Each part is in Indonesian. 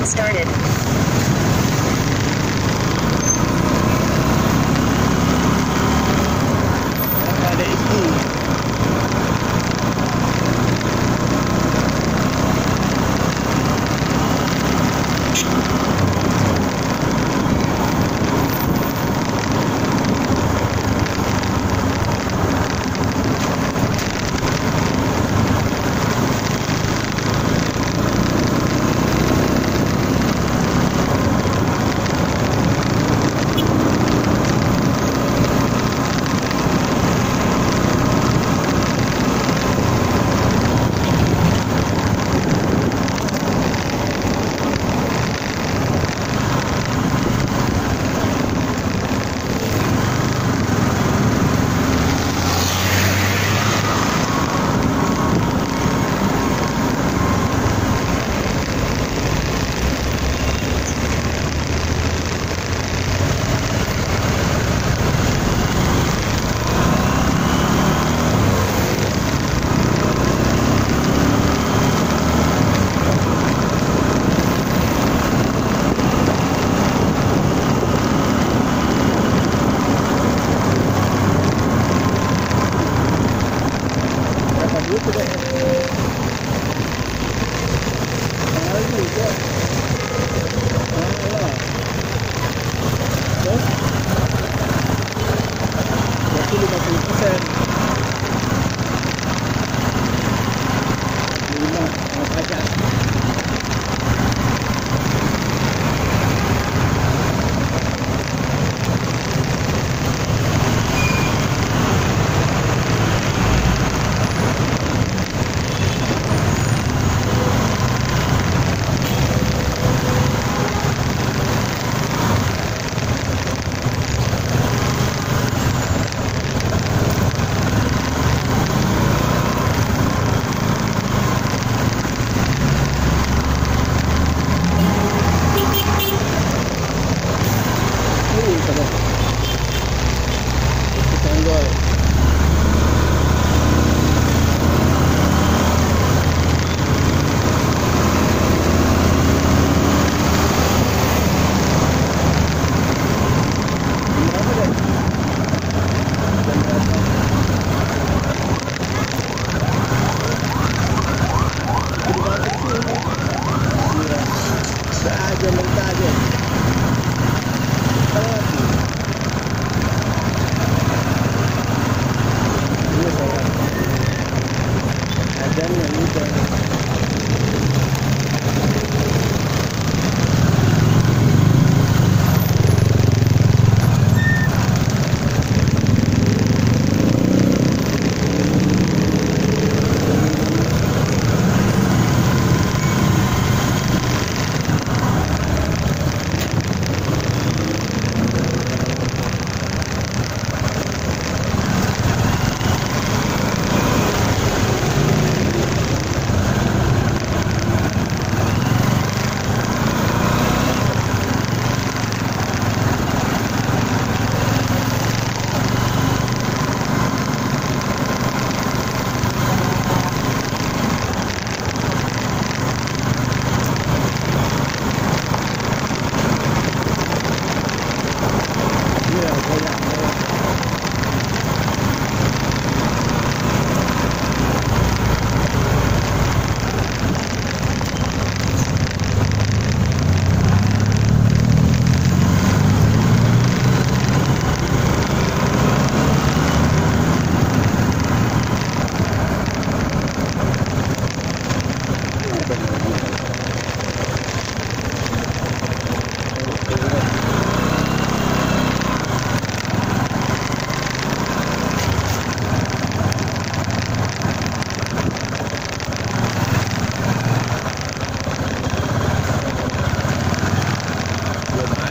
getting started.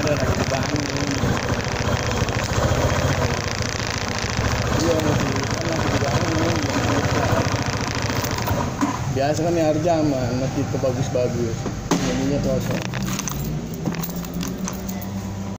biasa kan masih dibangun biasa kan nyari masih kebagus-bagus. Jadinya kosong.